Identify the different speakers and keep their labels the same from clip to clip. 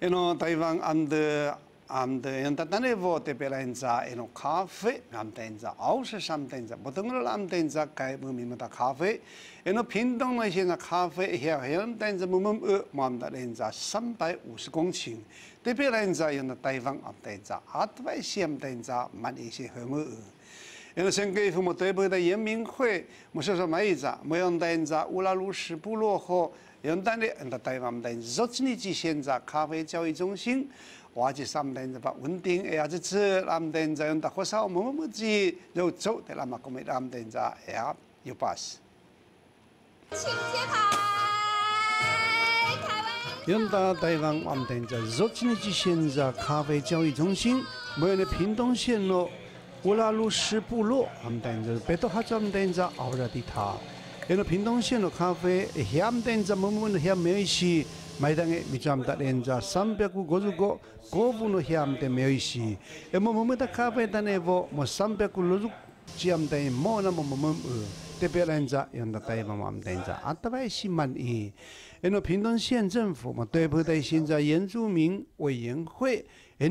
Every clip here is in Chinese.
Speaker 1: You know, Taiwan under under yang tatane vo te pelenza you know cafe am tenza aus sam tenza botong am tenza kai mu mi mata cafe you know pindong na 现在咖啡 here here tenza mu mu e mam da tenza 350公顷 te pelenza you know Taiwan am tenza atwai siam tenza man i se hemu 因为先给父母对北的人民会，我说说没子，没用单子，乌拉鲁什部落和用单的，那台湾单子，若你去现在咖啡交易中心，或者三单子把稳定，哎呀，这次蓝单子用到火烧木木子，就走的那么个没蓝单子，哎，有 pass。
Speaker 2: 请揭牌，台湾。
Speaker 1: 用到台湾蓝单子，若你去现在咖啡交易中心，没有那屏东县咯。乌拉鲁什部落，他们等着，别多哈咱们等着熬热的汤。因为屏东县的咖啡，香等着慢慢的香没有西，买单的，米咱们等着三百五五十个，高分的香等没有西。因为慢慢的咖啡等的话，么三百五六十，这样等么那么慢慢呃，特别等着，用的台湾我们等着，啊，特别是满意。因为屏东县政府嘛，对不对？现在原住民委员会，因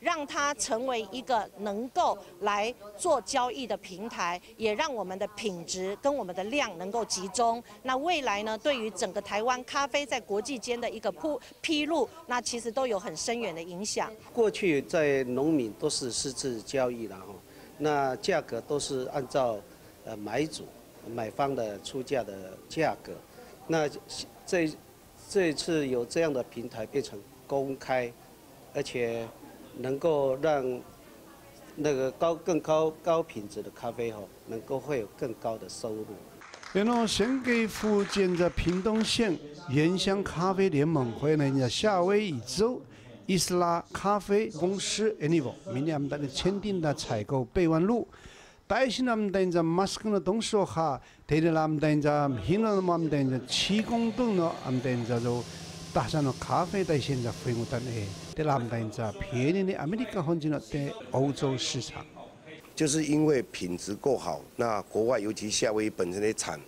Speaker 3: 让它成为一个能够来做交易的平台，也让我们的品质跟我们的量能够集中。那未来呢，对于整个台湾咖啡在国际间的一个铺披露，那其实都有很深远的影响。
Speaker 4: 过去在农民都是私自交易的哈，那价格都是按照呃买主买方的出价的价格。那这这次有这样的平台变成公开，而且。能够让那个高更高高品质的咖啡哈，能够会有更高的收入。
Speaker 1: 然后先给福建的屏东县原乡咖啡联盟会呢，人家夏威夷州伊斯拉咖啡公司 Anivo，明年我们大家签订的采购备忘录。但是呢，我们等着马斯克的董事哈，特别我们等着，现在我们等着七公吨呢，我们等着就。大山的咖啡在现在飞舞的呢，在南边在便宜的美利加环境的在欧洲市场，
Speaker 5: 就是因为品质够好，那国外尤其夏威夷本身的产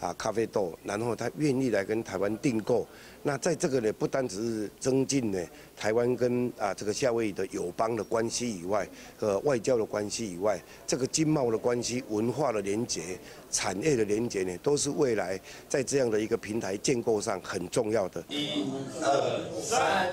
Speaker 5: 啊咖啡豆，然后他愿意来跟台湾订购。那在这个呢，不单只是增进呢台湾跟啊这个夏威夷的友邦的关系以外，和外交的关系以外，这个经贸的关系、文化的连结、产业的连结呢，都是未来在这样的一个平台建构上很重要的。一、二、
Speaker 1: 三。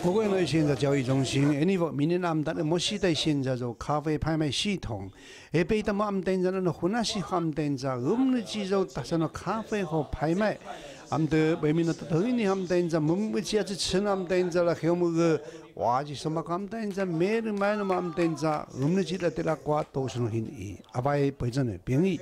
Speaker 1: 不过呢，现在交易中心，anyway，明年我们的墨西哥现在做咖啡拍卖系统，也被他们我们等着呢，湖南西他们等着，我们的肌肉打上了咖啡和拍卖。amde bemina tawini hamdainza mumbuchi ati china hamdainza la khyomuga waji soma kamdainza mer maina hamdainza umni chila tela kwa tosunu hin i abai pojane bengi